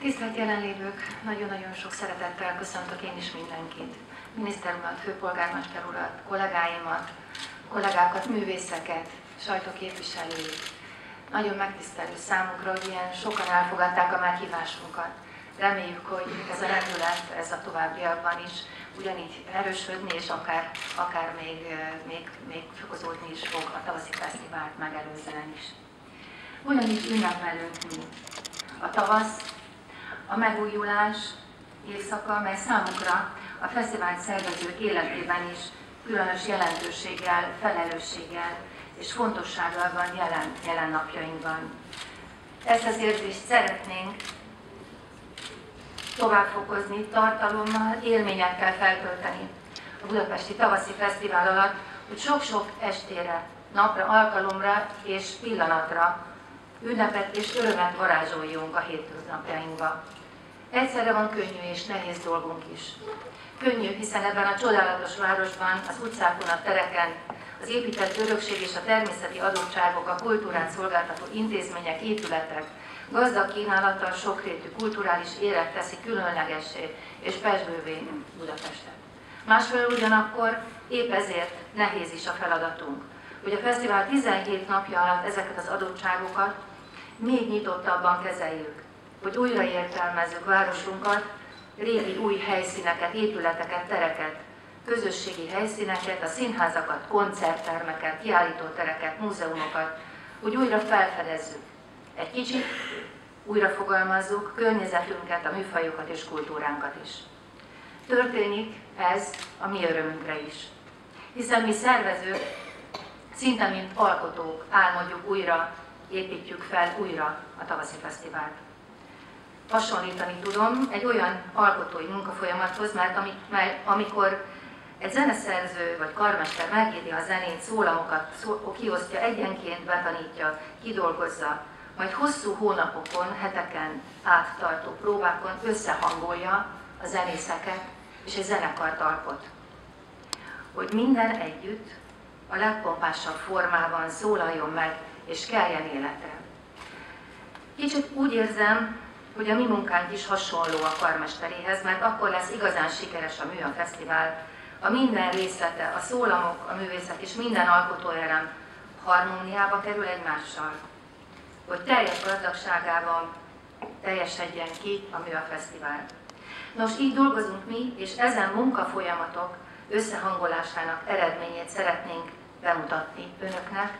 Tisztelt jelenlévők, nagyon-nagyon sok szeretettel köszöntök én is mindenkit. Miniszter urat, főpolgármester urat, kollégáimat, kollégákat, művészeket, sajtóképviselőit. Nagyon megtisztelő számunkra, hogy ilyen sokan elfogadták a meghívásunkat. Reméljük, hogy ez a rendület, ez a továbbiakban is ugyanígy erősödni, és akár, akár még, még, még fokozódni is fog a tavaszi fesztivált megelőzően is. Ugyanígy ünnepelünk mi. A tavasz, a megújulás évszaka, mely számukra a fesztivál szervezők életében is különös jelentőséggel, felelősséggel és fontossággal van jelen, jelen napjainkban. Ezt az érzést szeretnénk továbbfokozni, tartalommal, élményekkel feltölteni a Budapesti Tavaszi Fesztivál alatt, hogy sok-sok estére, napra, alkalomra és pillanatra ünnepet és örömet varázsoljunk a hétköznapjainkba. Egyszerre van könnyű és nehéz dolgunk is. Könnyű, hiszen ebben a csodálatos városban, az utcákon, a tereken, az épített örökség és a természeti adottságok, a kultúrát szolgáltató intézmények, épületek, gazdag kínálattal sokrétű kulturális élet teszi különlegessé és pesbővé Budapestet. Másfelől ugyanakkor épp ezért nehéz is a feladatunk, hogy a fesztivál 17 napja alatt ezeket az adottságokat még nyitottabban kezeljük, hogy újra értelmezzük városunkat, régi új helyszíneket, épületeket, tereket, közösségi helyszíneket, a színházakat, koncerttermeket, kiállítótereket, múzeumokat, hogy újra felfedezzük. Egy kicsit újra fogalmazzuk környezetünket, a műfajokat és kultúránkat is. Történik ez a mi örömünkre is. Hiszen mi szervezők, szinte mint alkotók álmodjuk újra, építjük fel újra a tavaszi fesztivált hasonlítani tudom egy olyan alkotói munkafolyamathoz, mert amikor egy zeneszerző vagy karmester megírja a zenét, szólamokat, szó, kiosztja egyenként, betanítja, kidolgozza, majd hosszú hónapokon, heteken áttartó próbákon összehangolja a zenészeket és egy zenekart alkot. Hogy minden együtt a legpompásabb formában szólaljon meg és keljen életre. Kicsit úgy érzem, hogy a mi munkánk is hasonló a karmesteréhez, mert akkor lesz igazán sikeres a Műa Fesztivál, a minden részlete, a szólamok, a művészet és minden alkotóelem harmóniába kerül egymással, hogy teljes gazdagságában teljesedjen ki a Műa Fesztivál. Nos, így dolgozunk mi, és ezen munkafolyamatok összehangolásának eredményét szeretnénk bemutatni önöknek,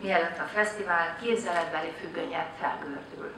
mielőtt a fesztivál képzeletbeli függönye felgördül.